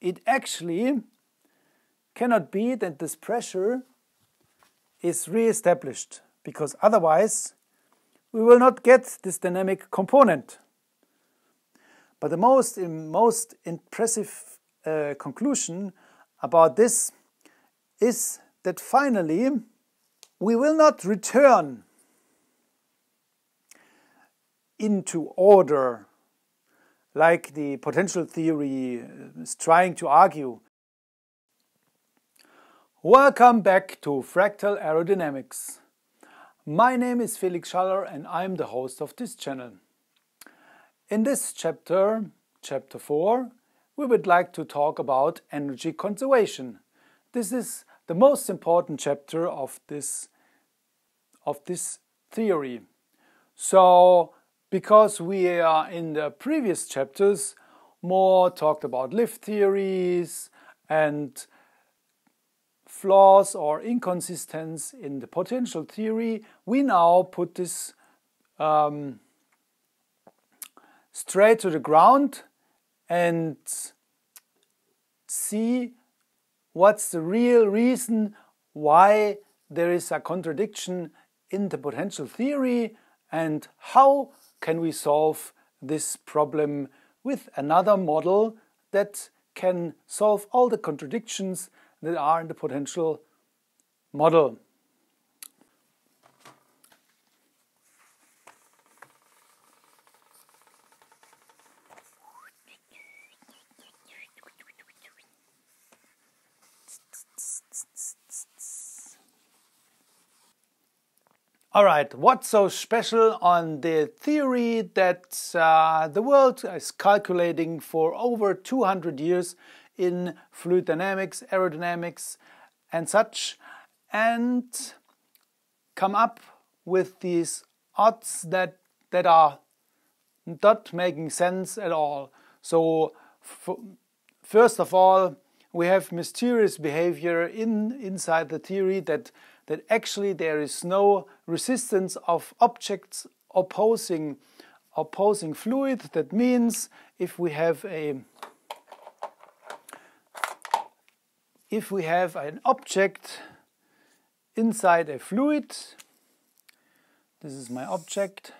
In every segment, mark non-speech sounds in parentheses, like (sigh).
it actually cannot be that this pressure is re-established because otherwise we will not get this dynamic component. But the most, most impressive uh, conclusion about this is that finally we will not return into order like the potential theory is trying to argue. Welcome back to Fractal Aerodynamics. My name is Felix Schaller and I'm the host of this channel. In this chapter, chapter 4, we would like to talk about energy conservation. This is the most important chapter of this, of this theory. So because we are in the previous chapters more talked about lift theories and flaws or inconsistencies in the potential theory, we now put this um, straight to the ground and see what's the real reason why there is a contradiction in the potential theory and how can we solve this problem with another model that can solve all the contradictions that are in the potential model. All right, what's so special on the theory that uh, the world is calculating for over 200 years in fluid dynamics, aerodynamics, and such, and come up with these odds that, that are not making sense at all. So, first of all, we have mysterious behavior in, inside the theory that that actually there is no resistance of objects opposing opposing fluid. That means if we have a if we have an object inside a fluid, this is my object,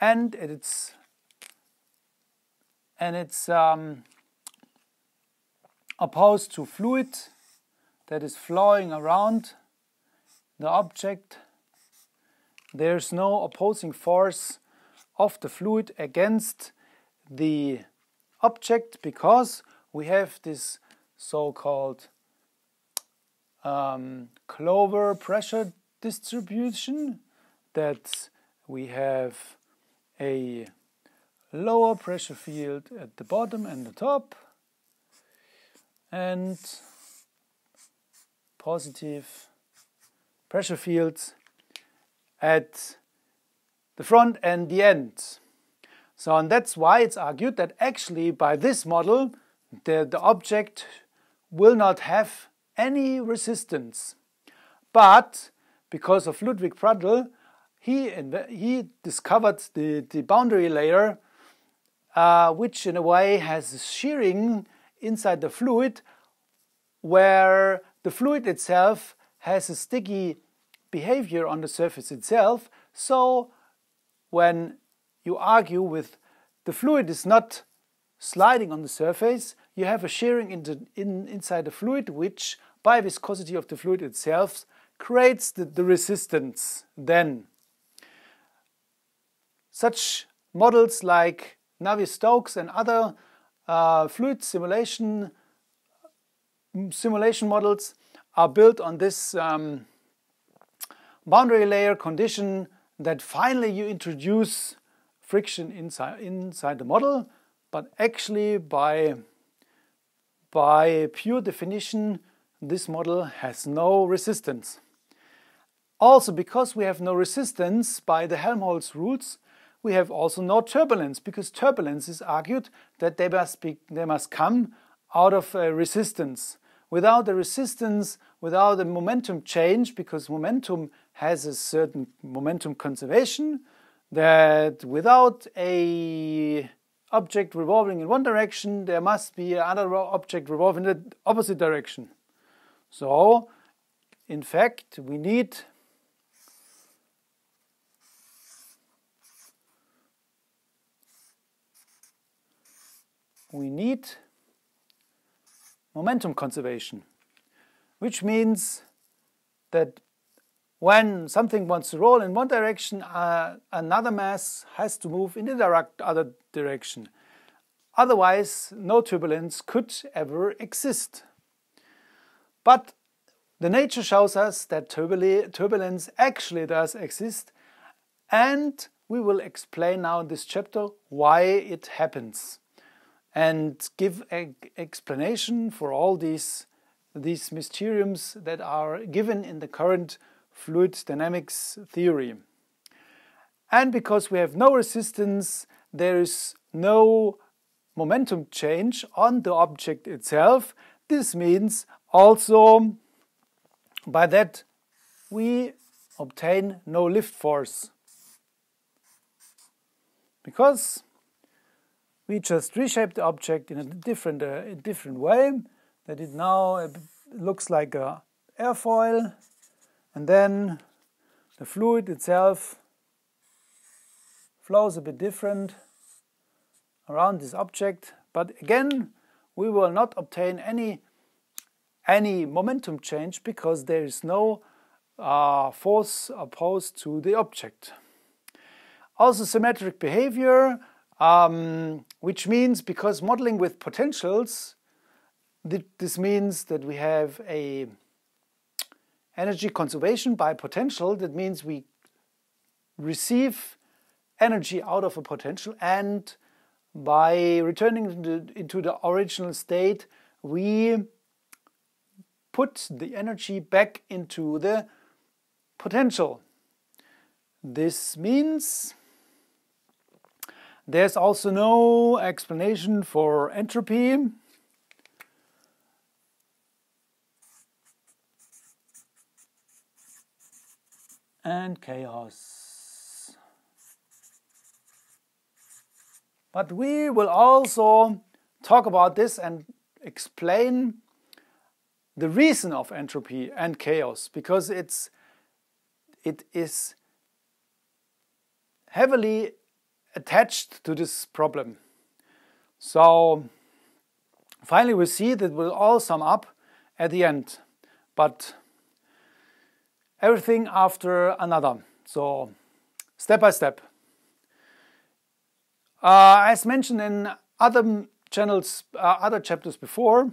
and it's and it's um, opposed to fluid that is flowing around the object. There's no opposing force of the fluid against the object because we have this so-called um, Clover pressure distribution that we have a lower pressure field at the bottom and the top and positive pressure fields at the front and the end. So, and that's why it's argued that actually by this model, the, the object will not have any resistance. But because of Ludwig Prandtl, he, he discovered the, the boundary layer, uh, which in a way has shearing inside the fluid where the fluid itself has a sticky behavior on the surface itself. So when you argue with the fluid is not sliding on the surface, you have a shearing into, in, inside the fluid, which by viscosity of the fluid itself creates the, the resistance then. Such models like Navier-Stokes and other uh, fluid simulation simulation models are built on this um, boundary layer condition that finally you introduce friction inside, inside the model, but actually by, by pure definition, this model has no resistance. Also, because we have no resistance by the Helmholtz rules, we have also no turbulence because turbulence is argued that they must, be, they must come out of a resistance. Without the resistance, without the momentum change, because momentum has a certain momentum conservation, that without a object revolving in one direction, there must be another object revolving in the opposite direction. So, in fact, we need we need momentum conservation, which means that when something wants to roll in one direction, uh, another mass has to move in the direct other direction. Otherwise, no turbulence could ever exist. But the nature shows us that turbulence actually does exist, and we will explain now in this chapter why it happens and give an explanation for all these, these mysteriums that are given in the current fluid dynamics theory. And because we have no resistance, there is no momentum change on the object itself. This means also by that we obtain no lift force. Because we just reshape the object in a different, uh, different way that it now uh, looks like a airfoil and then the fluid itself flows a bit different around this object but again we will not obtain any any momentum change because there is no uh, force opposed to the object. Also symmetric behavior um, which means because modeling with potentials, this means that we have a energy conservation by potential. That means we receive energy out of a potential and by returning into the original state, we put the energy back into the potential. This means there's also no explanation for entropy. And chaos. But we will also talk about this and explain the reason of entropy and chaos because it's it is heavily attached to this problem. So finally we see that we'll all sum up at the end, but everything after another. So step by step. Uh, as mentioned in other channels, uh, other chapters before,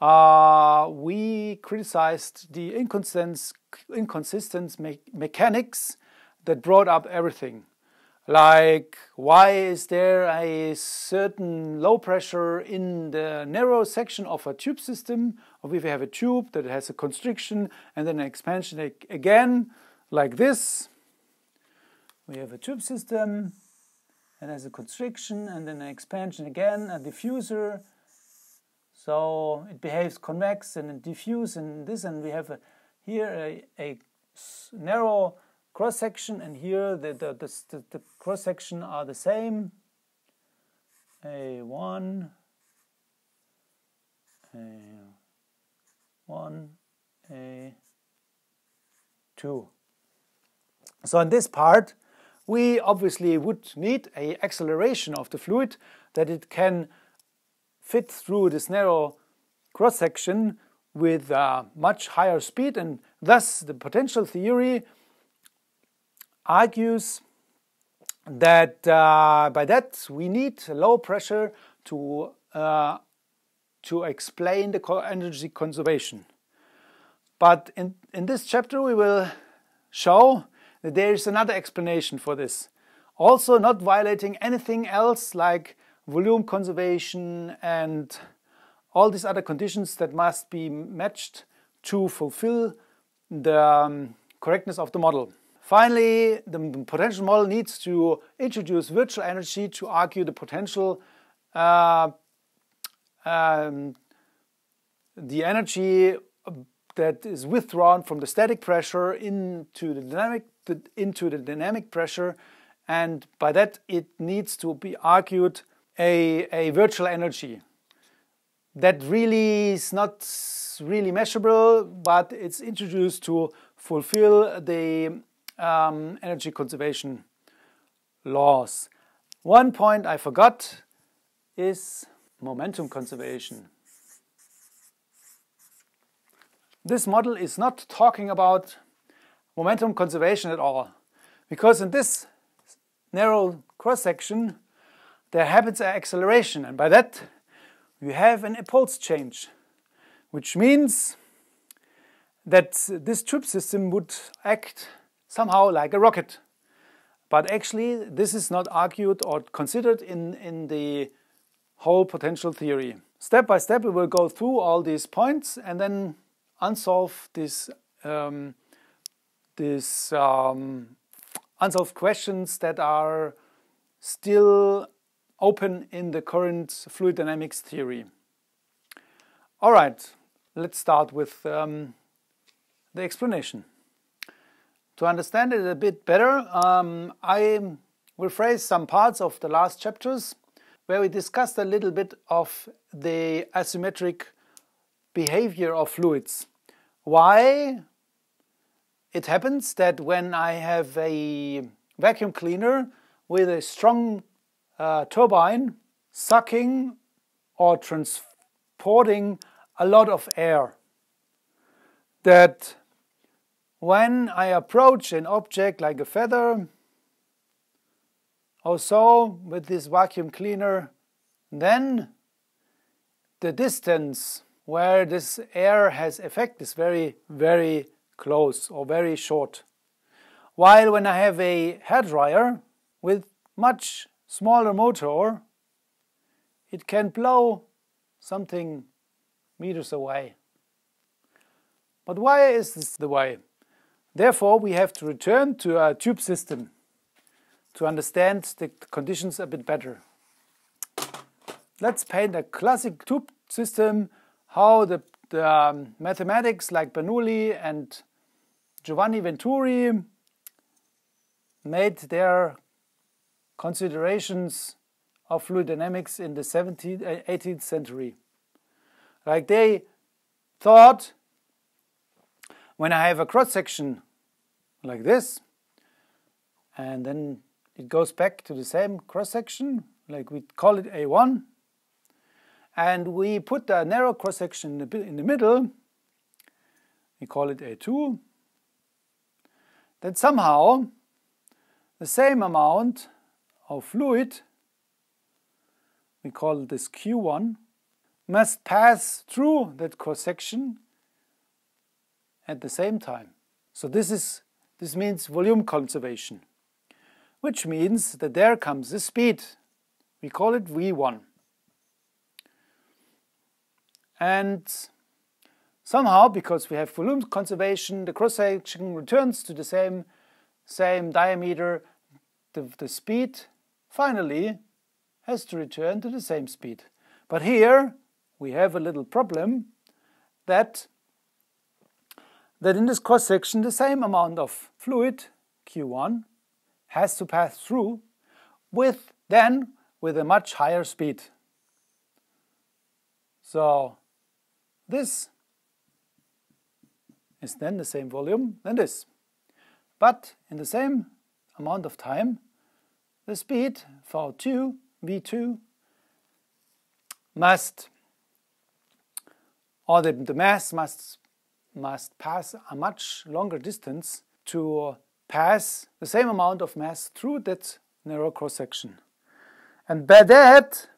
uh, we criticized the inconsistent, inconsistent me mechanics that brought up everything like why is there a certain low pressure in the narrow section of a tube system? Or if we have a tube that has a constriction and then an expansion again like this. We have a tube system and has a constriction and then an expansion again a diffuser. So it behaves convex and diffuse and this and we have a, here a, a narrow cross section and here the, the, the, the cross section are the same. A1 a1 a2 so in this part we obviously would need a acceleration of the fluid that it can fit through this narrow cross section with uh, much higher speed and thus the potential theory argues that uh, by that we need low pressure to uh, to explain the energy conservation. But in, in this chapter we will show that there is another explanation for this. Also not violating anything else like volume conservation and all these other conditions that must be matched to fulfill the um, correctness of the model. Finally, the potential model needs to introduce virtual energy to argue the potential uh, um, the energy that is withdrawn from the static pressure into the dynamic into the dynamic pressure. And by that it needs to be argued a, a virtual energy that really is not really measurable, but it's introduced to fulfill the um, energy conservation laws. One point I forgot is momentum conservation. This model is not talking about momentum conservation at all, because in this narrow cross section there happens an acceleration, and by that you have an impulse change, which means that this tube system would act somehow like a rocket. But actually, this is not argued or considered in, in the whole potential theory. Step by step, we will go through all these points and then unsolve this, um, this um, unsolved questions that are still open in the current fluid dynamics theory. All right, let's start with um, the explanation. To understand it a bit better, um, I will phrase some parts of the last chapters where we discussed a little bit of the asymmetric behavior of fluids. Why it happens that when I have a vacuum cleaner with a strong uh, turbine sucking or transporting a lot of air, that when I approach an object like a feather or so with this vacuum cleaner, then the distance where this air has effect is very, very close or very short. While when I have a hairdryer with much smaller motor, it can blow something meters away. But why is this the way? Therefore, we have to return to a tube system to understand the conditions a bit better. Let's paint a classic tube system, how the, the um, mathematics like Bernoulli and Giovanni Venturi made their considerations of fluid dynamics in the 17th, 18th century. Like they thought when I have a cross section like this, and then it goes back to the same cross section, like we call it A1, and we put a narrow cross section in the middle, we call it A2, then somehow the same amount of fluid, we call this Q1, must pass through that cross section at the same time. So this is this means volume conservation, which means that there comes the speed. We call it V1. And somehow, because we have volume conservation, the cross-section returns to the same, same diameter, the, the speed finally has to return to the same speed. But here we have a little problem that that in this cross section the same amount of fluid, Q1, has to pass through with then with a much higher speed. So this is then the same volume than this. But in the same amount of time, the speed V2, V2 must, or the, the mass must must pass a much longer distance to pass the same amount of mass through that narrow cross section. And by that,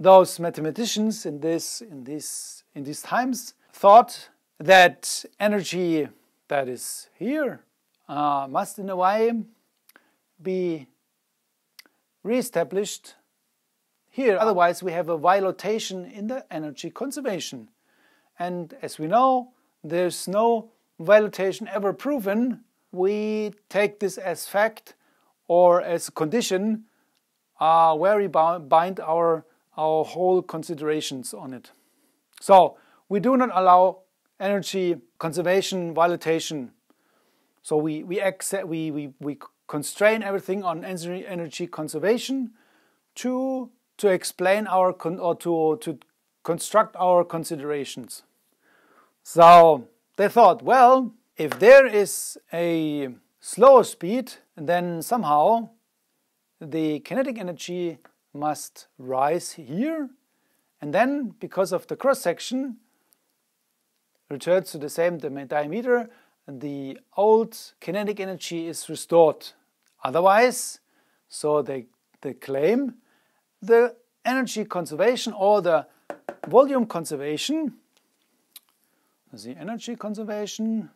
those mathematicians in this in this in these times thought that energy that is here uh, must in a way be reestablished here. Otherwise, we have a violation in the energy conservation. And as we know, there's no violation ever proven. We take this as fact or as a condition uh, where we bind our, our whole considerations on it. So we do not allow energy conservation violation. So we, we, accept, we, we, we constrain everything on energy, energy conservation to to explain our con, or to to construct our considerations. So they thought, well, if there is a slower speed, then somehow the kinetic energy must rise here, and then because of the cross section returns to the same diameter, the old kinetic energy is restored. Otherwise, so they, they claim, the energy conservation or the volume conservation, the energy conservation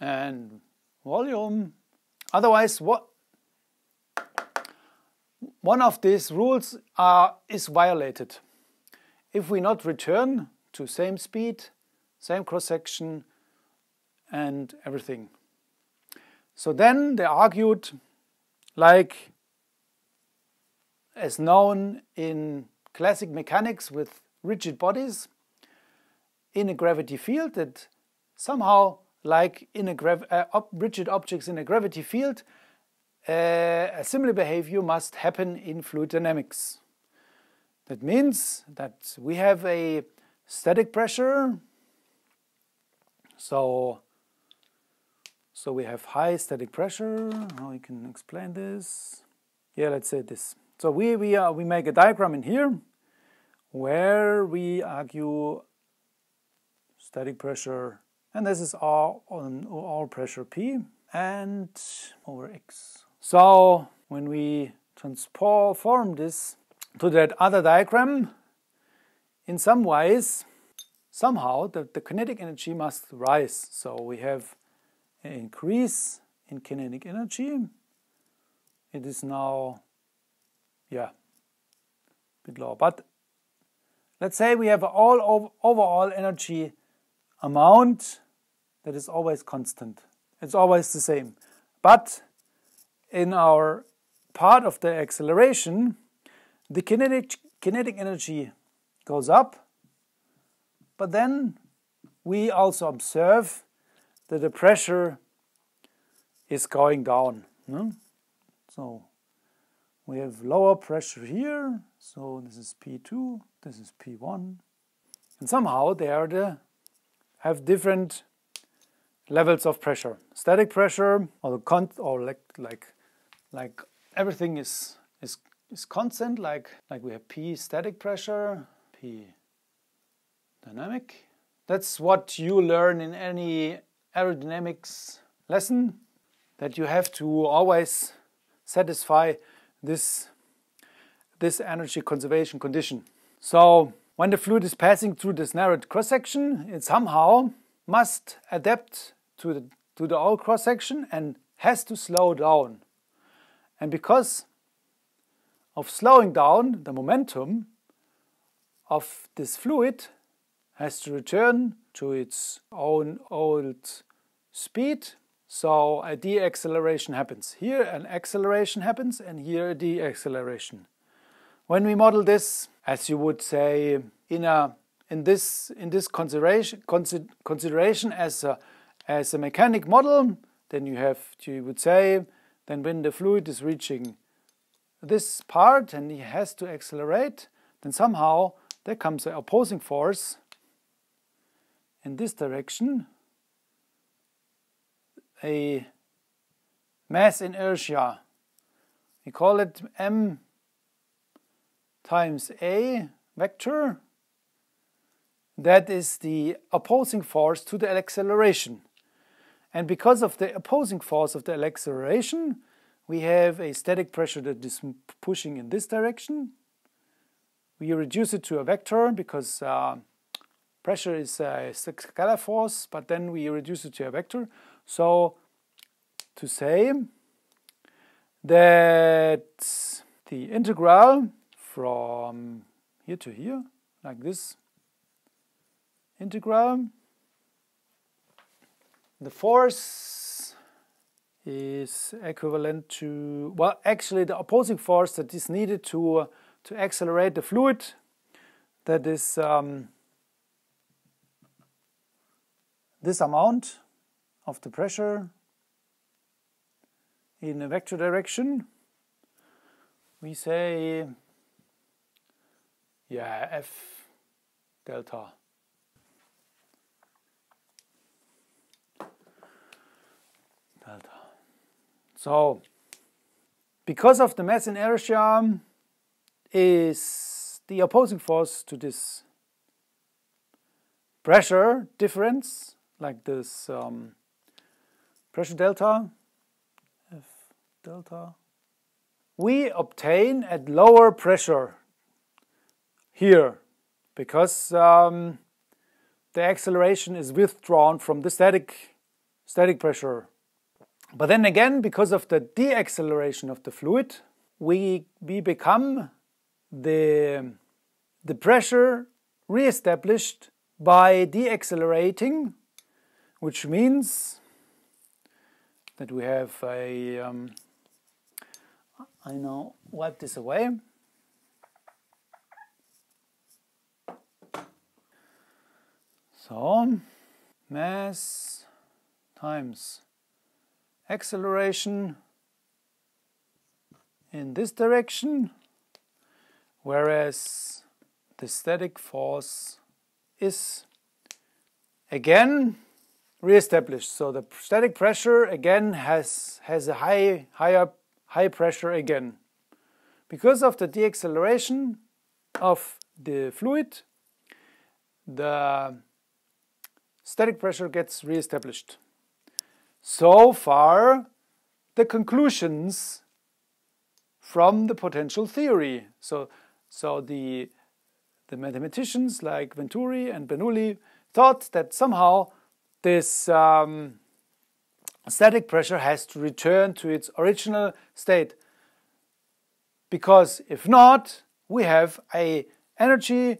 and volume, otherwise what one of these rules are, is violated. If we not return to same speed, same cross section, and everything. So then they argued, like as known in classic mechanics with rigid bodies, in a gravity field, that somehow, like in a uh, ob rigid objects in a gravity field, uh, a similar behavior must happen in fluid dynamics. That means that we have a static pressure, so so we have high static pressure. How we can explain this? Yeah, let's say this. So we we uh, we make a diagram in here where we argue static pressure, and this is all on all pressure P and over X. So when we transform this to that other diagram, in some ways, somehow the, the kinetic energy must rise. So we have an increase in kinetic energy. It is now, yeah, a bit lower. But let's say we have all overall energy amount that is always constant. It's always the same. But in our part of the acceleration, the kinetic, kinetic energy goes up, but then we also observe that the pressure is going down. No? So we have lower pressure here, so this is P2, this is P1, and somehow they are the, have different levels of pressure. Static pressure, or the con or like like like everything is is is constant. Like like we have P static pressure, P dynamic. That's what you learn in any aerodynamics lesson that you have to always satisfy this, this energy conservation condition. So when the fluid is passing through this narrowed cross-section, it somehow must adapt to the, to the whole cross-section and has to slow down. And because of slowing down, the momentum of this fluid has to return to its own old speed. So a deceleration happens. Here an acceleration happens and here a deceleration. When we model this, as you would say, in a in this in this consideration consideration as a as a mechanic model, then you have you would say then when the fluid is reaching this part and it has to accelerate, then somehow there comes an opposing force in this direction, a mass inertia. We call it m times a vector. That is the opposing force to the acceleration. And because of the opposing force of the acceleration, we have a static pressure that is pushing in this direction. We reduce it to a vector because uh, pressure is a scalar force, but then we reduce it to a vector. So to say that the integral from here to here, like this integral, the force is equivalent to, well, actually the opposing force that is needed to, uh, to accelerate the fluid, that is um, this amount of the pressure in a vector direction. We say yeah, F delta. Delta. So, because of the mass inertia is the opposing force to this pressure difference, like this um, pressure delta, F delta, we obtain at lower pressure here because um, the acceleration is withdrawn from the static, static pressure. But then again, because of the deacceleration of the fluid, we, we become the, the pressure reestablished by deaccelerating, which means that we have a, um, I now wipe this away. So, mass times acceleration in this direction, whereas the static force is again re-established. So the static pressure again has, has a high, higher high pressure again. Because of the deacceleration of the fluid, the static pressure gets re-established. So far, the conclusions from the potential theory. So, so the, the mathematicians like Venturi and Bernoulli thought that somehow this um, static pressure has to return to its original state. Because if not, we have a energy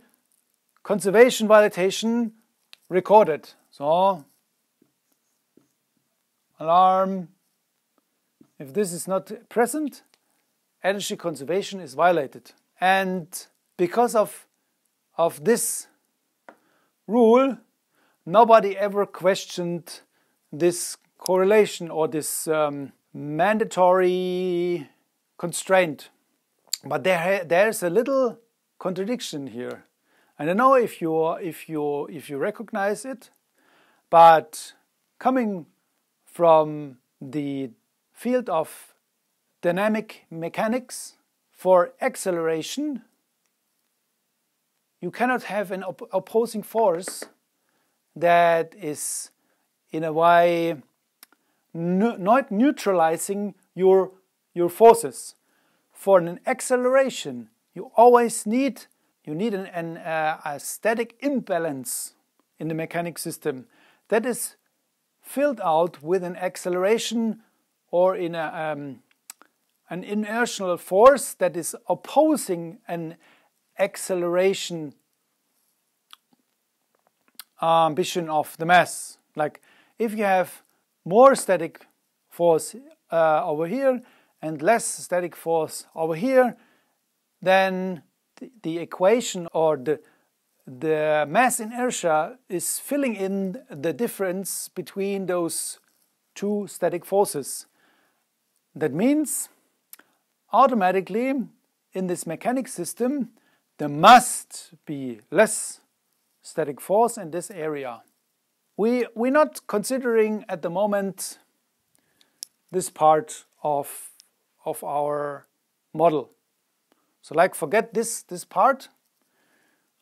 conservation violation recorded. So, alarm, if this is not present, energy conservation is violated. And because of, of this rule, nobody ever questioned this correlation or this um, mandatory constraint. But there, there's a little contradiction here. I don't know if you if you if you recognize it, but coming from the field of dynamic mechanics for acceleration, you cannot have an op opposing force that is in a way not neutralizing your, your forces. For an acceleration, you always need you need an, an uh, a static imbalance in the mechanic system that is filled out with an acceleration or in a, um, an inertial force that is opposing an acceleration ambition of the mass. Like if you have more static force uh, over here and less static force over here, then the, equation or the the mass inertia is filling in the difference between those two static forces. That means automatically in this mechanic system there must be less static force in this area. We, we're not considering at the moment this part of, of our model. So like forget this, this part.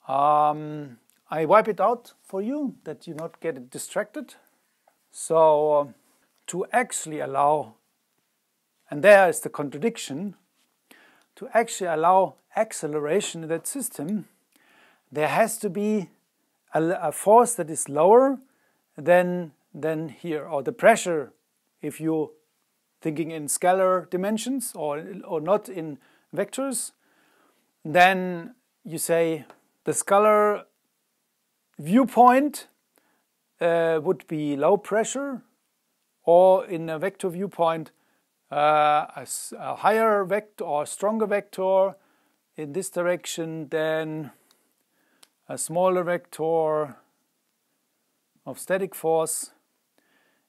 Um, I wipe it out for you that you not get distracted. So uh, to actually allow, and there is the contradiction, to actually allow acceleration in that system, there has to be a, a force that is lower than, than here, or the pressure, if you're thinking in scalar dimensions or, or not in vectors, then you say the scalar viewpoint uh, would be low pressure, or in a vector viewpoint, uh, a, a, higher vector or stronger vector in this direction than a smaller vector of static force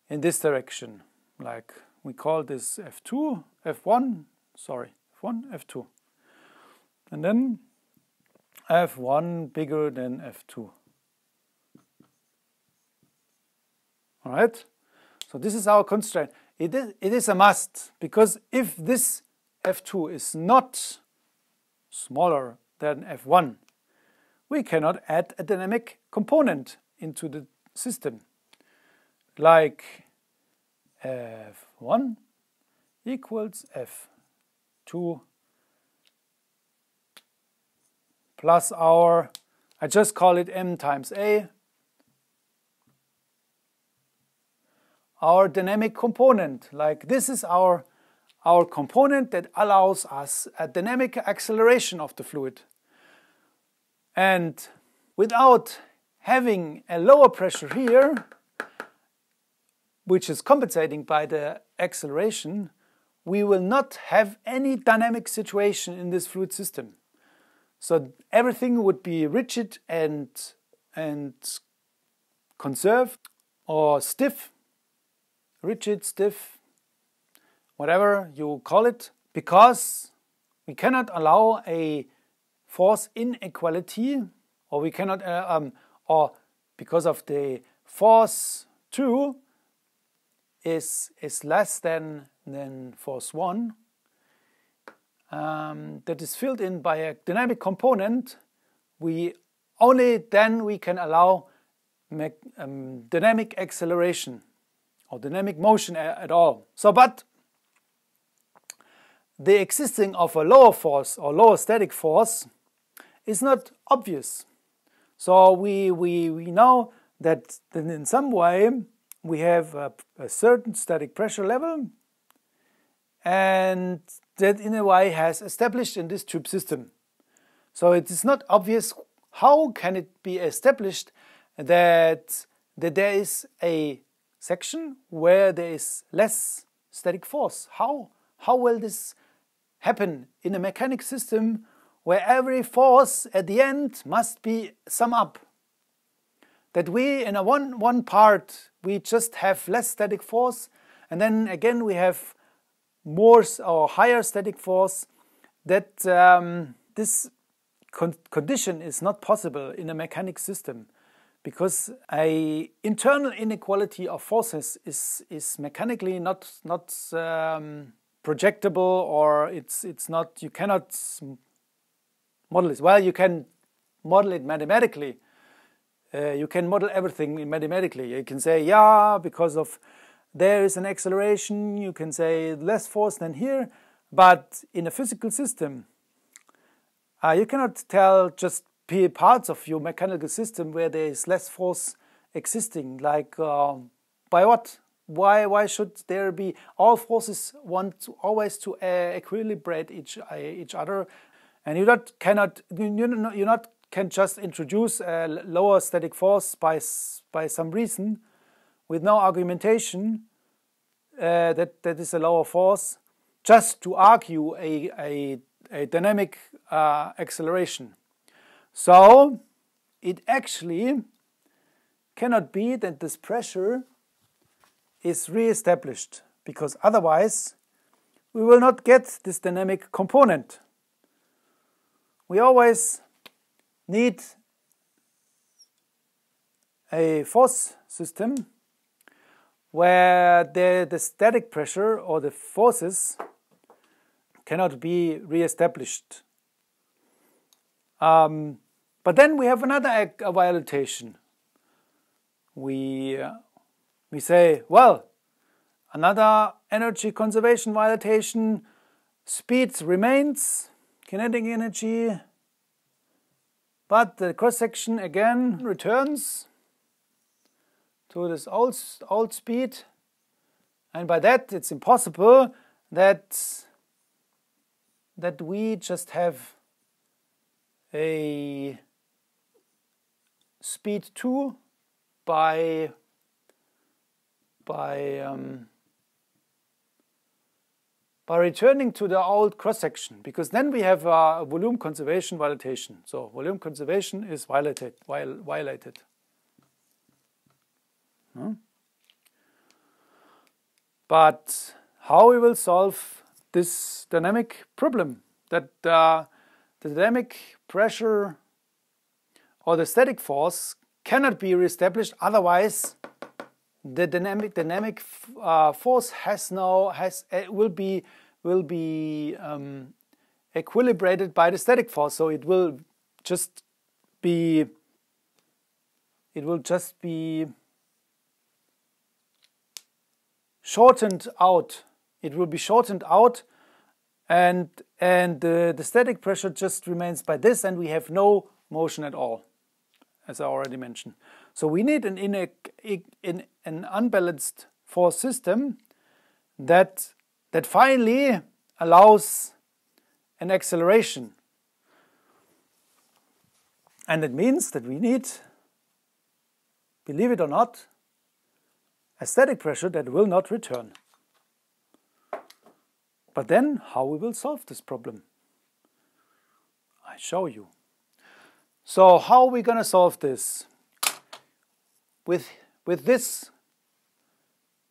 in this direction. Like we call this F2, F1, sorry, F1, F2. And then F1 bigger than F2. All right? So this is our constraint. It is, it is a must because if this F2 is not smaller than F1, we cannot add a dynamic component into the system like F1 equals F2 plus our, I just call it M times A, our dynamic component. Like this is our, our component that allows us a dynamic acceleration of the fluid. And without having a lower pressure here, which is compensating by the acceleration, we will not have any dynamic situation in this fluid system. So everything would be rigid and, and conserved or stiff, rigid, stiff, whatever you call it, because we cannot allow a force inequality or we cannot, uh, um, or because of the force 2 is, is less than, than force 1, um, that is filled in by a dynamic component, we only then we can allow um, dynamic acceleration or dynamic motion at all. So, but the existing of a lower force or lower static force is not obvious. So we, we, we know that in some way we have a, a certain static pressure level and that in a way has established in this tube system. So it is not obvious how can it be established that, that there is a section where there is less static force. How, how will this happen in a mechanic system where every force at the end must be sum up? That we in a one, one part we just have less static force and then again we have more or higher static force, that um, this con condition is not possible in a mechanic system because a internal inequality of forces is is mechanically not not um, projectable or it's it's not you cannot model it. Well you can model it mathematically. Uh, you can model everything mathematically. You can say yeah because of there is an acceleration, you can say less force than here, but in a physical system, uh, you cannot tell just parts of your mechanical system where there is less force existing, like uh, by what? Why, why should there be all forces want to, always to uh, equilibrate each, uh, each other and you not cannot you, you not can just introduce a lower static force by by some reason with no argumentation uh, that, that is a lower force, just to argue a, a, a dynamic uh, acceleration. So it actually cannot be that this pressure is re-established because otherwise we will not get this dynamic component. We always need a force system where the, the static pressure or the forces cannot be re-established. Um, but then we have another violation. We, uh, we say, well, another energy conservation violation, speed remains, kinetic energy, but the cross section again returns to this old, old speed. And by that, it's impossible that, that we just have a speed 2 by, by, um, by returning to the old cross section because then we have a volume conservation violation. So volume conservation is violated. violated. But how we will solve this dynamic problem that uh, the dynamic pressure or the static force cannot be reestablished otherwise the dynamic dynamic uh, force has now has uh, will be will be um, equilibrated by the static force. So it will just be it will just be shortened out. It will be shortened out and and uh, the static pressure just remains by this and we have no motion at all as I already mentioned. So we need an in, a, in an unbalanced force system that that finally allows an acceleration. And it means that we need believe it or not a static pressure that will not return but then, how we will solve this problem? I show you. So how are we going to solve this? With, with this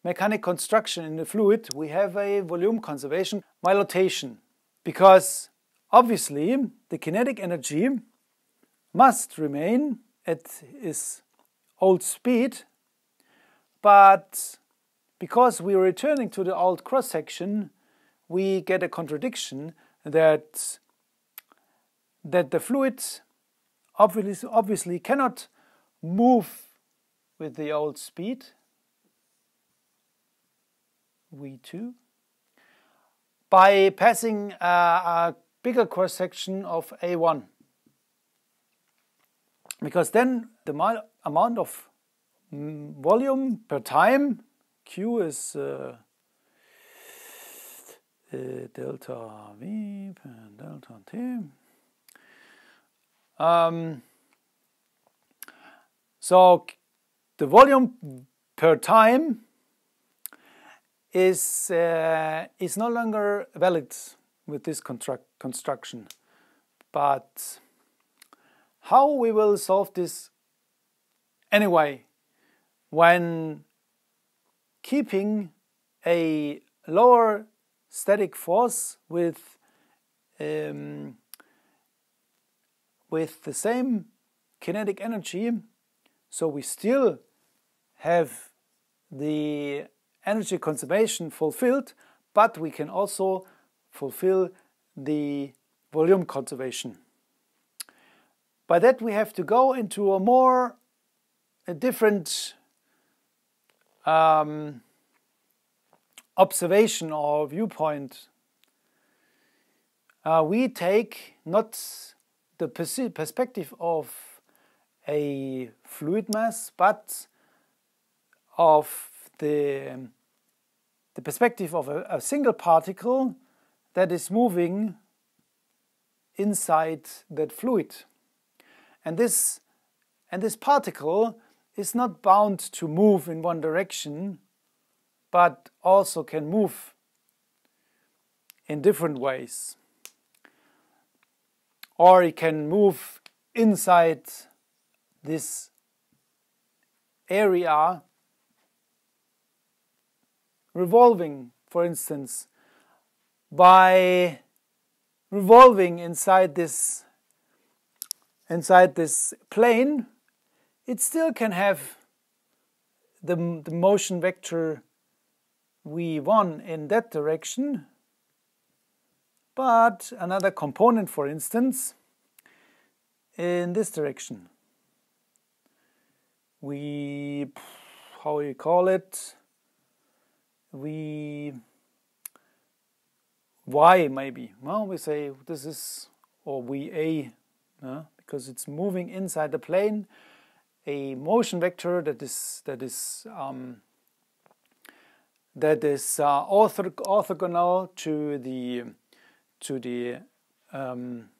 mechanic construction in the fluid, we have a volume conservation dilatation because obviously the kinetic energy must remain at its old speed, but because we are returning to the old cross section, we get a contradiction that that the fluid obviously, obviously cannot move with the old speed. V2 by passing a, a bigger cross section of a1 because then the amount of volume per time q is uh, delta V and delta T. Um, so the volume per time is uh, is no longer valid with this construction. But how we will solve this anyway when keeping a lower static force with um, with the same kinetic energy so we still have the energy conservation fulfilled but we can also fulfill the volume conservation. By that we have to go into a more a different um, observation or viewpoint, uh, we take not the perspective of a fluid mass, but of the, the perspective of a, a single particle that is moving inside that fluid. And this, and this particle is not bound to move in one direction, but also can move in different ways. Or it can move inside this area, revolving, for instance, by revolving inside this inside this plane, it still can have the, the motion vector v1 in that direction, but another component, for instance, in this direction. We, how do you call it, we, y maybe. Well, we say this is, or va, uh, because it's moving inside the plane, a motion vector that is, that is um, that is uh, orthog orthogonal to the to the um,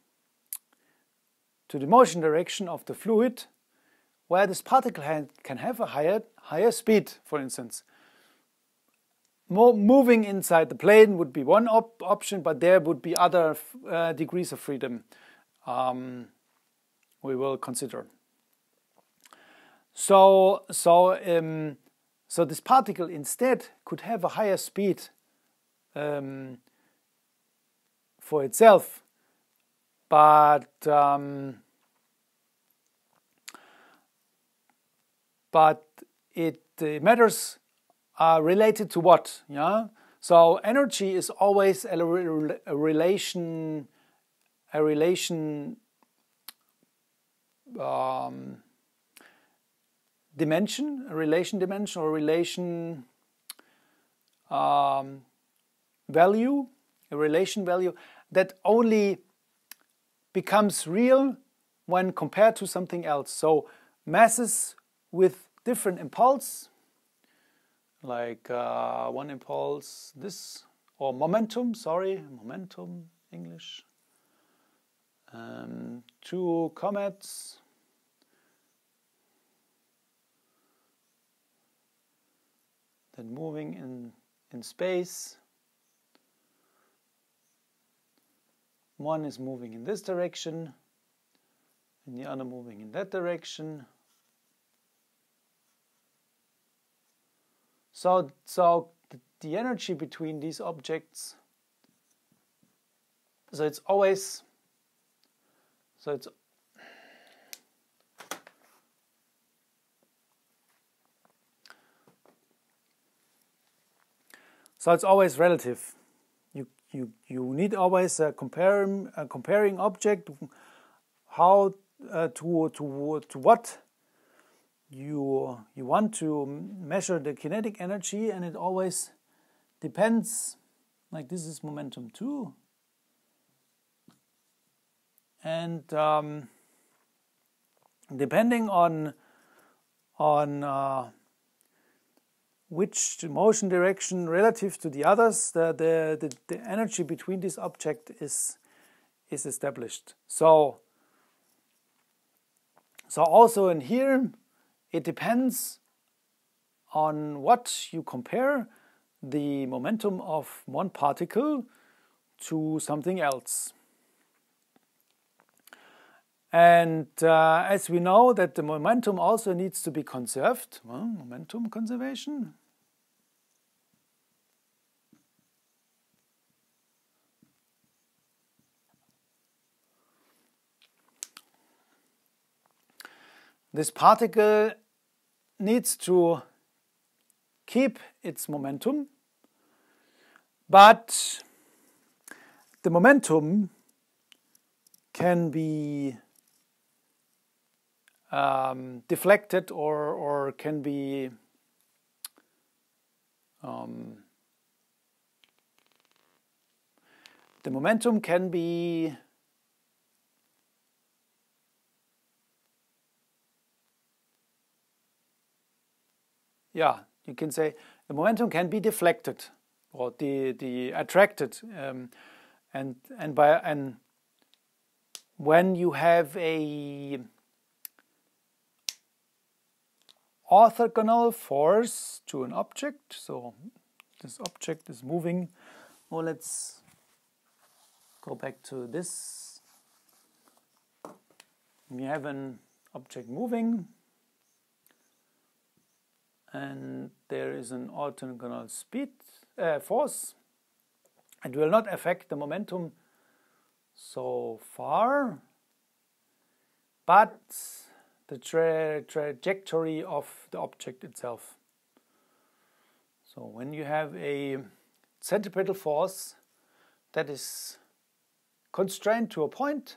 to the motion direction of the fluid, where this particle can have a higher higher speed, for instance. More moving inside the plane would be one op option, but there would be other uh, degrees of freedom um, we will consider. So, so um, so this particle instead could have a higher speed um, for itself, but um, but it uh, matters are related to what? Yeah. So energy is always a, a relation, a relation um, dimension, a relation dimension or relation um, value, a relation value that only becomes real when compared to something else. So masses with different impulse like uh, one impulse, this, or momentum, sorry, momentum, English. Um, two comets. Then moving in, in space. One is moving in this direction, and the other moving in that direction. So, so the energy between these objects, so it's always, so it's So it's always relative. You you you need always a comparing a comparing object. How uh, to to to what you you want to measure the kinetic energy and it always depends like this is momentum 2 and um, depending on on uh, which motion direction relative to the others the, the, the, the energy between this object is is established so so also in here it depends on what you compare the momentum of one particle to something else. And uh, as we know that the momentum also needs to be conserved, well, momentum conservation. This particle needs to keep its momentum, but the momentum can be um, deflected or, or can be um, the momentum can be yeah, you can say the momentum can be deflected or the the attracted, um, and and by and when you have a orthogonal force to an object, so this object is moving. Well, let's go back to this. We have an object moving and there is an orthogonal speed uh, force. It will not affect the momentum so far, but the tra trajectory of the object itself. So when you have a centripetal force that is constrained to a point,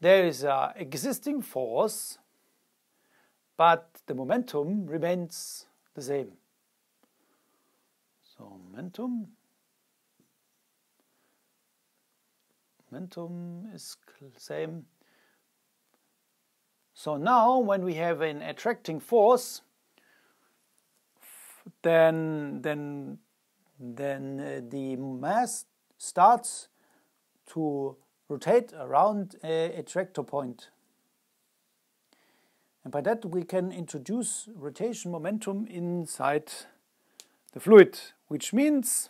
there is an existing force but the momentum remains the same. So momentum, momentum is same. So now when we have an attracting force, then then then uh, the mass starts to rotate around a attractor point. And by that we can introduce rotation momentum inside the fluid, which means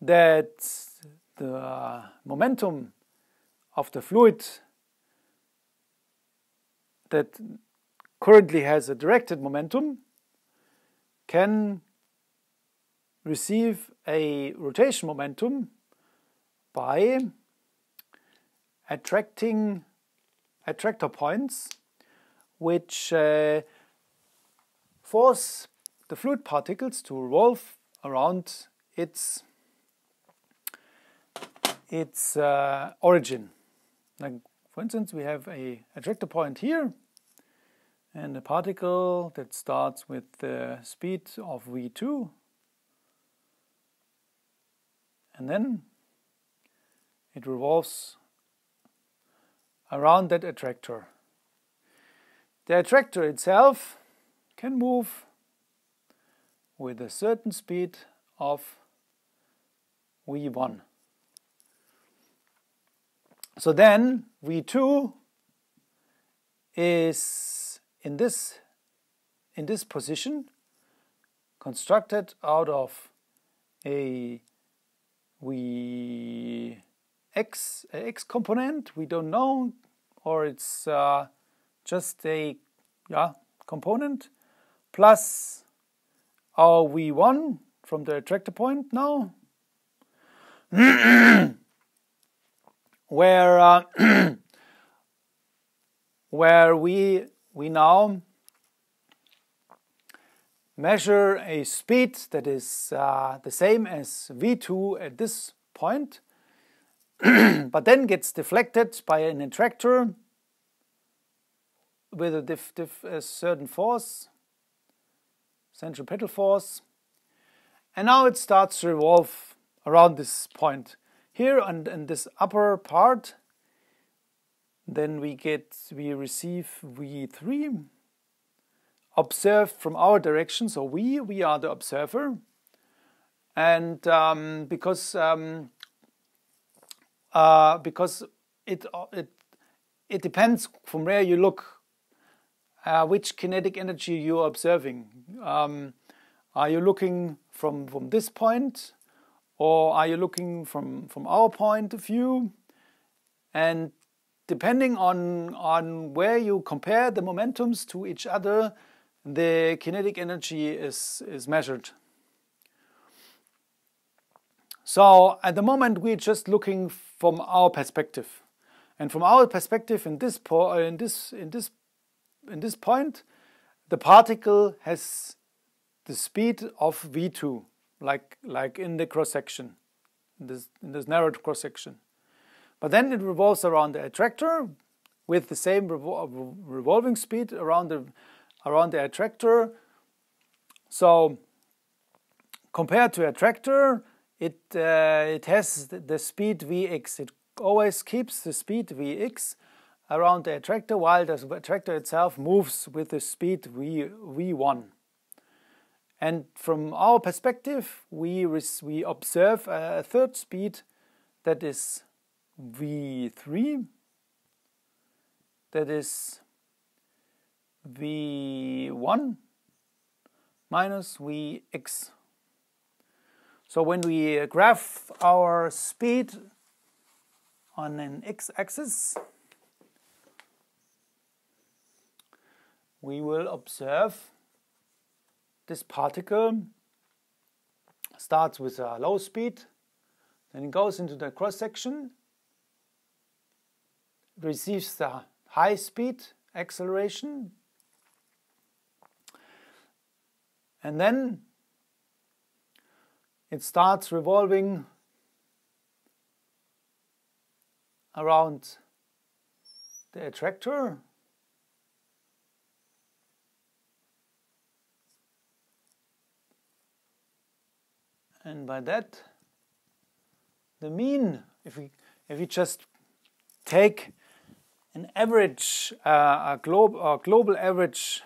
that the momentum of the fluid that currently has a directed momentum can receive a rotation momentum by attracting attractor points which uh, force the fluid particles to revolve around its its uh, origin. Like for instance, we have a attractor point here and a particle that starts with the speed of v2 and then it revolves around that attractor. The attractor itself can move with a certain speed of v1. So then v2 is in this in this position constructed out of a we x x component we don't know or it's uh, just a yeah component plus our v1 from the attractor point now (clears throat) where uh, (clears throat) where we we now measure a speed that is uh, the same as v2 at this point (clears throat) but then gets deflected by an attractor with a, diff, diff, a certain force centripetal force. And now it starts to revolve around this point here and in this upper part then we get we receive v3 observed from our direction. So we we are the observer. And um, because um, uh, because it it it depends from where you look uh, which kinetic energy you're observing. Um, are you looking from from this point or are you looking from, from our point of view? And depending on, on where you compare the momentums to each other, the kinetic energy is, is measured. So at the moment we're just looking from our perspective. And from our perspective in this, in this, in this, in this point, the particle has the speed of v2 like like in the cross section, in this in this narrowed cross section. But then it revolves around the attractor with the same revol revolving speed around the around the attractor. So compared to attractor, it uh, it has the speed vx. It always keeps the speed vx around the attractor while the attractor itself moves with the speed v v1. And from our perspective, we, we observe a third speed that is v3, that is v1 minus vx. So when we graph our speed on an x-axis, we will observe this particle starts with a low speed, then it goes into the cross section, receives the high speed acceleration, and then it starts revolving around the attractor and by that the mean if we if we just take an average uh, a a global average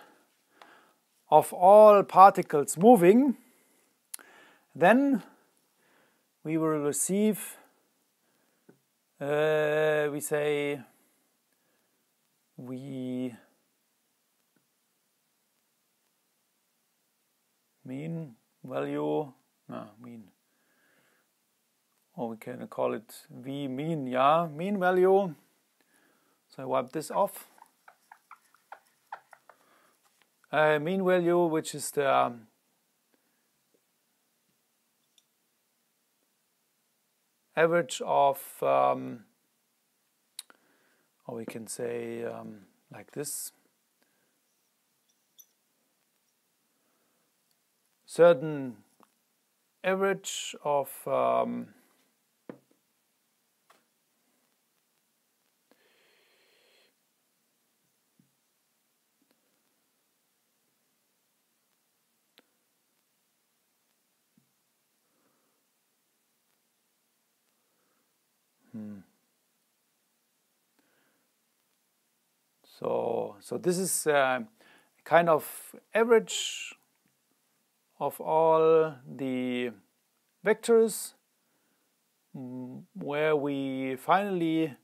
of all particles moving then we will receive uh, we say we mean value Mean. Or we can call it V mean, yeah, mean value. So I wipe this off. Uh, mean value, which is the um, average of, um, or we can say um, like this, certain average of um, hmm. So, so this is uh, kind of average of all the vectors mm, where we finally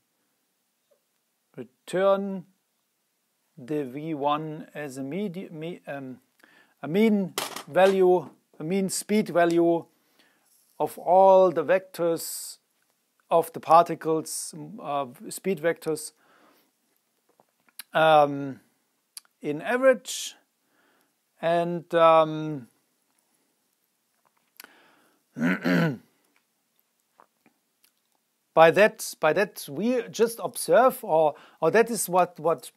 return the v1 as a, medi um, a mean value, a mean speed value of all the vectors of the particles, uh, speed vectors. Um, in average and um, (clears throat) by that by that we just observe or or that is what what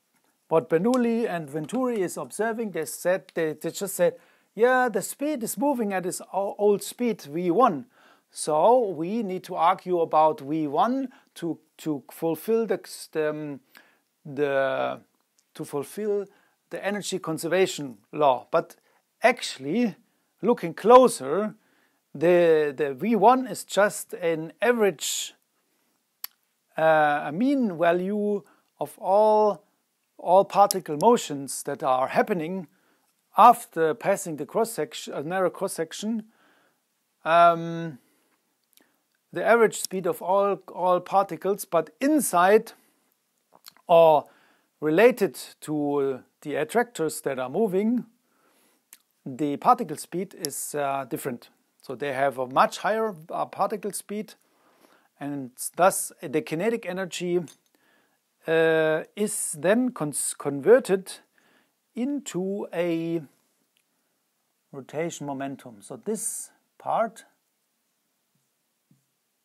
what Bernoulli and Venturi is observing. They said they, they just said yeah the speed is moving at its old speed v1 so we need to argue about v1 to to fulfill the um, the to fulfill the energy conservation law. But actually looking closer the, the V1 is just an average, uh, a mean value of all, all particle motions that are happening after passing the cross section, a narrow cross section. Um, the average speed of all, all particles, but inside or related to the attractors that are moving, the particle speed is uh, different. So they have a much higher uh, particle speed and thus the kinetic energy uh, is then converted into a rotation momentum. So this part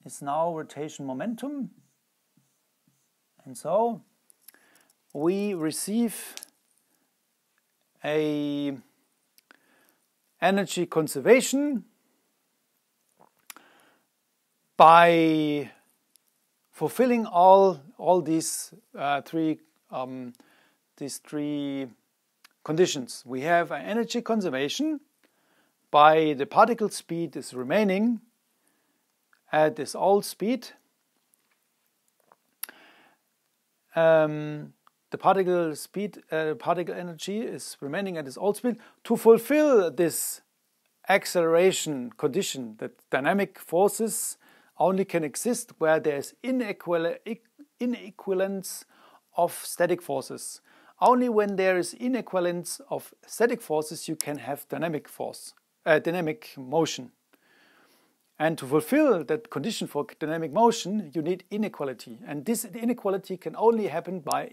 is now rotation momentum and so we receive a energy conservation by fulfilling all all these uh, three um, these three conditions, we have energy conservation by the particle speed is remaining at this old speed. Um, the particle speed, uh, particle energy is remaining at its old speed to fulfill this acceleration condition that dynamic forces only can exist where there's inequalence of static forces. Only when there is inequalence of static forces you can have dynamic force, uh, dynamic motion. And to fulfill that condition for dynamic motion, you need inequality. And this inequality can only happen by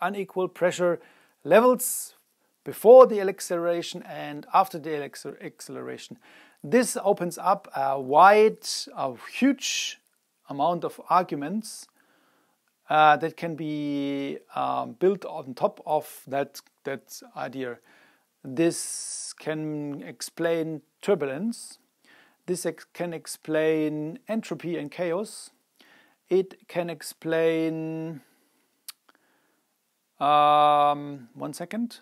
unequal pressure levels before the acceleration and after the acceleration. This opens up a wide, a huge amount of arguments uh, that can be um, built on top of that, that idea. This can explain turbulence. This ex can explain entropy and chaos. It can explain. Um, one second.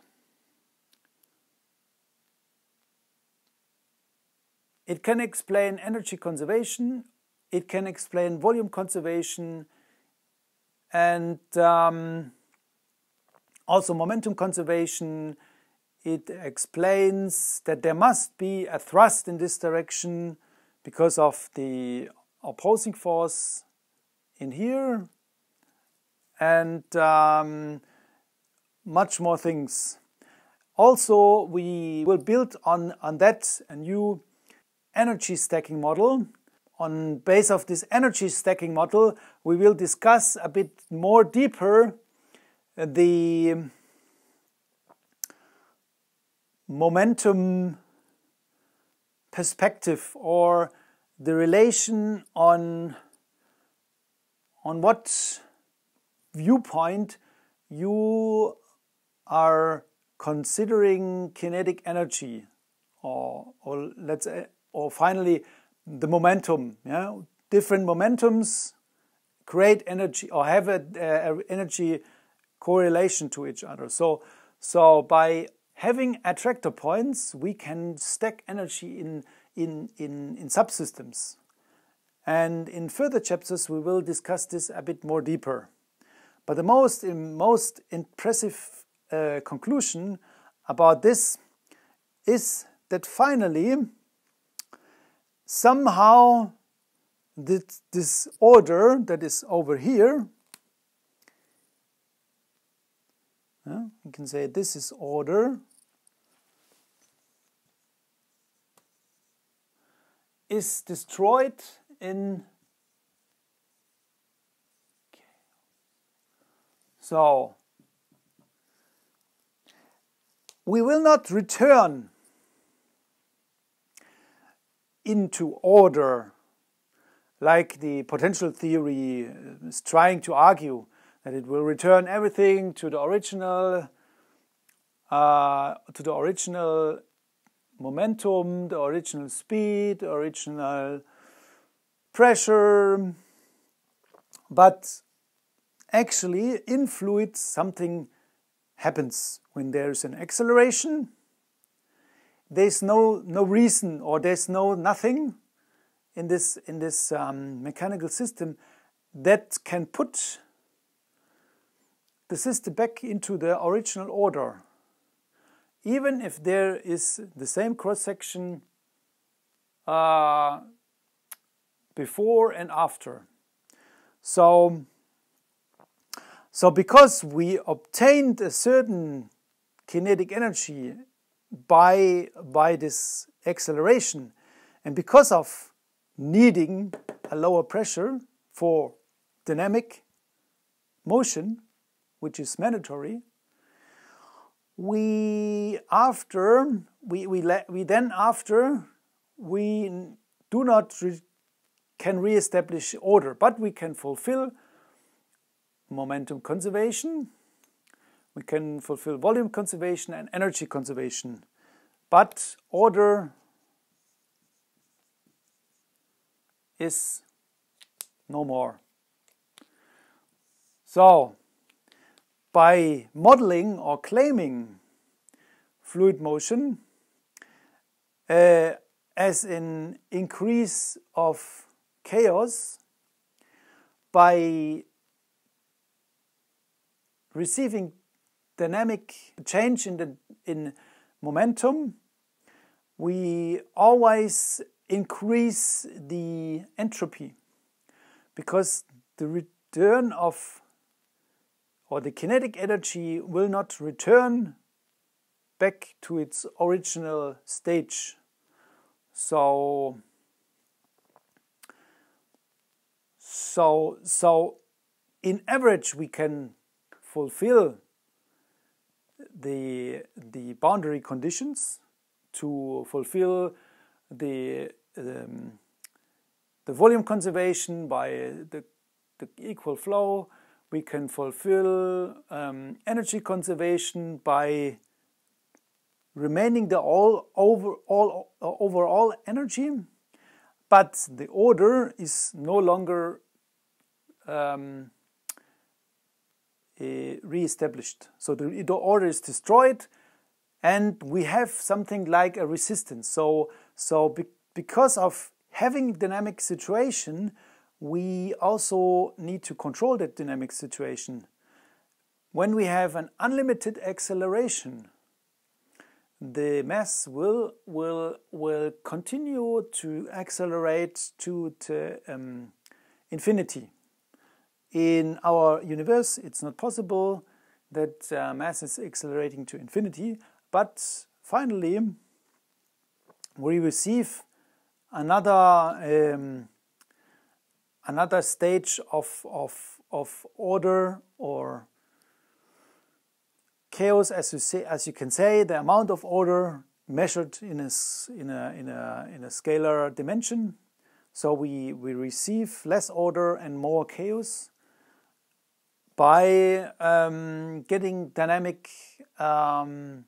It can explain energy conservation, it can explain volume conservation, and um, also momentum conservation. It explains that there must be a thrust in this direction because of the opposing force in here and um, much more things. Also, we will build on, on that a new energy stacking model. On base of this energy stacking model, we will discuss a bit more deeper uh, the momentum perspective or the relation on on what viewpoint you are considering kinetic energy or, or let's say, or finally the momentum. Yeah, different momentums create energy or have an energy correlation to each other. So, so by having attractor points, we can stack energy in, in, in, in subsystems. And in further chapters, we will discuss this a bit more deeper. But the most, most impressive uh, conclusion about this is that finally, somehow, this, this order that is over here, uh, you can say this is order, is destroyed in so we will not return into order like the potential theory is trying to argue that it will return everything to the original uh, to the original momentum, the original speed, the original pressure, but actually in fluids something happens when there's an acceleration. There's no no reason or there's no nothing in this in this um, mechanical system that can put the system back into the original order even if there is the same cross section uh, before and after. So, so because we obtained a certain kinetic energy by, by this acceleration, and because of needing a lower pressure for dynamic motion, which is mandatory, we after we we we then after we do not re can re-establish order, but we can fulfill momentum conservation, we can fulfill volume conservation and energy conservation, but order is no more. So by modeling or claiming fluid motion uh, as an increase of chaos by receiving dynamic change in the in momentum we always increase the entropy because the return of or the kinetic energy will not return back to its original stage. So, so, so in average we can fulfill the, the boundary conditions to fulfill the, um, the volume conservation by the, the equal flow, we can fulfill um, energy conservation by remaining the all over all overall energy, but the order is no longer um, re-established. So the, the order is destroyed, and we have something like a resistance. So so be, because of having dynamic situation, we also need to control that dynamic situation. When we have an unlimited acceleration, the mass will, will, will continue to accelerate to, to um, infinity. In our universe, it's not possible that uh, mass is accelerating to infinity, but finally, we receive another um, another stage of, of, of order or chaos, as you, say, as you can say, the amount of order measured in a, in a, in a, in a scalar dimension. So we, we receive less order and more chaos by um, getting dynamic um,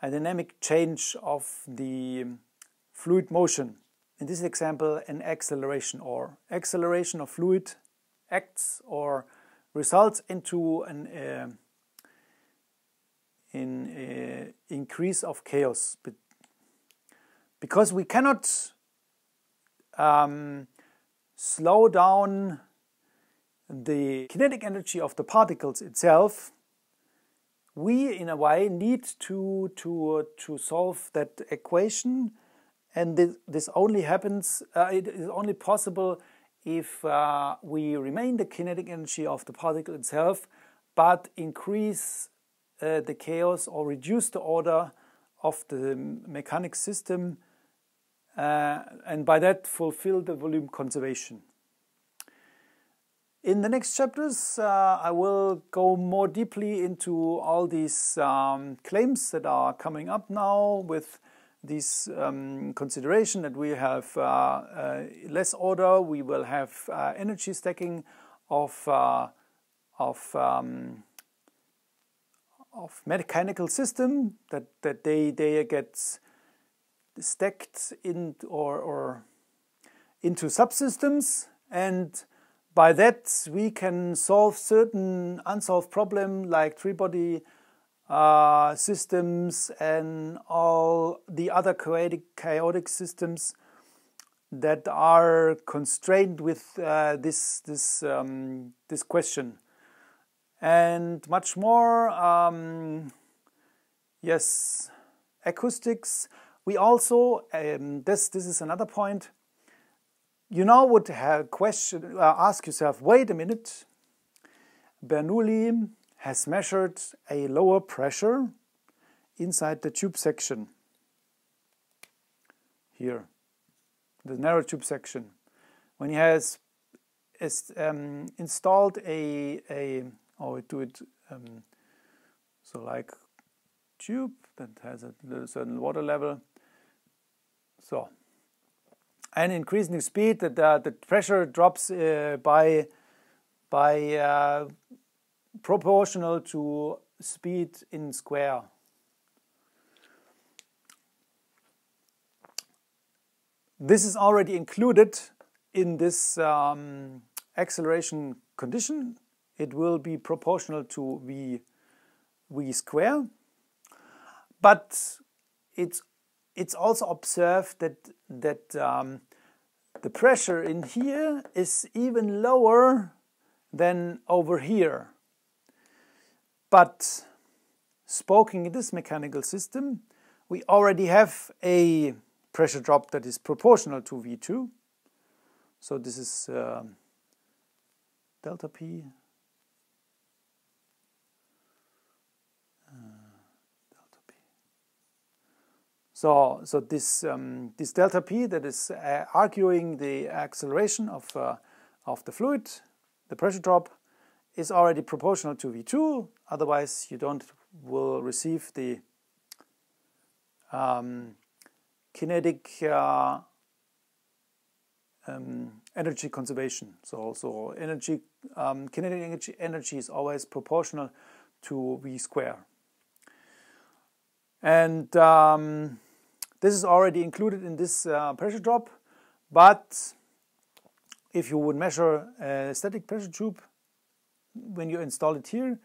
a dynamic change of the fluid motion. In this example, an acceleration or acceleration of fluid acts or results into an uh, in, uh, increase of chaos. Because we cannot um, slow down the kinetic energy of the particles itself, we in a way need to, to, to solve that equation and this, this only happens, uh, it is only possible if uh, we remain the kinetic energy of the particle itself but increase uh, the chaos or reduce the order of the mechanic system uh, and by that fulfill the volume conservation. In the next chapters, uh, I will go more deeply into all these um, claims that are coming up now with this um, consideration that we have uh, uh, less order, we will have uh, energy stacking of, uh, of, um, of mechanical system that, that they, they get stacked in or, or into subsystems. And by that we can solve certain unsolved problem like three body uh, systems and all the other chaotic, chaotic systems that are constrained with uh, this this um, this question. And much more um, yes acoustics. We also um, this this is another point you now would have question uh, ask yourself wait a minute Bernoulli has measured a lower pressure inside the tube section here, the narrow tube section. When he has is, um, installed a, a oh, do it um, so like tube that has a certain water level. So, and increasing speed, that uh, the pressure drops uh, by by uh, proportional to speed in square. This is already included in this um, acceleration condition. It will be proportional to v, v square. But it's, it's also observed that, that um, the pressure in here is even lower than over here. But spoken in this mechanical system, we already have a pressure drop that is proportional to V2. So this is uh, delta P. Uh, delta P. So, so this um, this delta P that is uh, arguing the acceleration of uh, of the fluid, the pressure drop, is already proportional to V2, otherwise you don't will receive the um, kinetic uh, um, energy conservation. So, so energy, um, kinetic energy, energy is always proportional to V square. And um, this is already included in this uh, pressure drop, but if you would measure a static pressure tube when you install it here,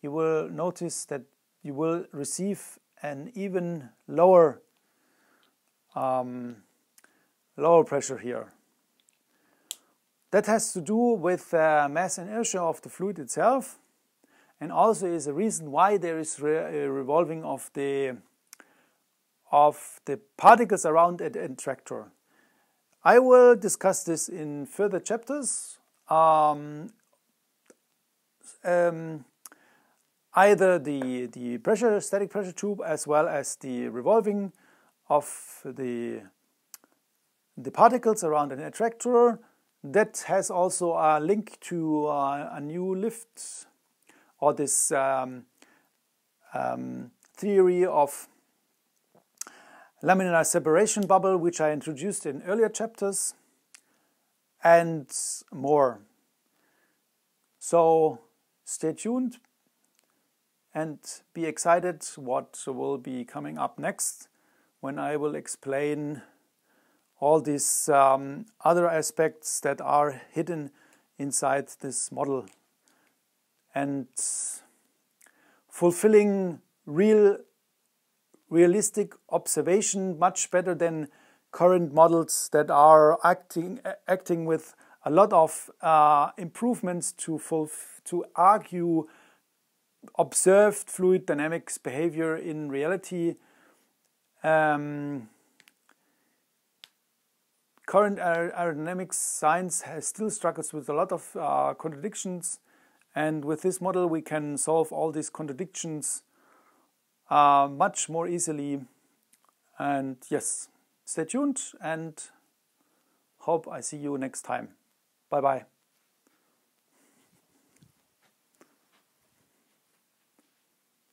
you will notice that you will receive an even lower um, lower pressure here. That has to do with uh, mass inertia of the fluid itself and also is a reason why there is re uh, revolving of the of the particles around an attractor. I will discuss this in further chapters. Um, um, either the, the pressure, static pressure tube as well as the revolving of the, the particles around an attractor. That has also a link to uh, a new lift or this um, um, theory of laminar separation bubble, which I introduced in earlier chapters, and more. So stay tuned and be excited what will be coming up next when I will explain all these um, other aspects that are hidden inside this model and fulfilling real realistic observation much better than current models that are acting acting with a lot of uh, improvements to to argue observed fluid dynamics behavior in reality. Um, current aerodynamics science has still struggles with a lot of uh, contradictions, and with this model we can solve all these contradictions uh, much more easily. And yes, stay tuned and hope I see you next time. Bye bye.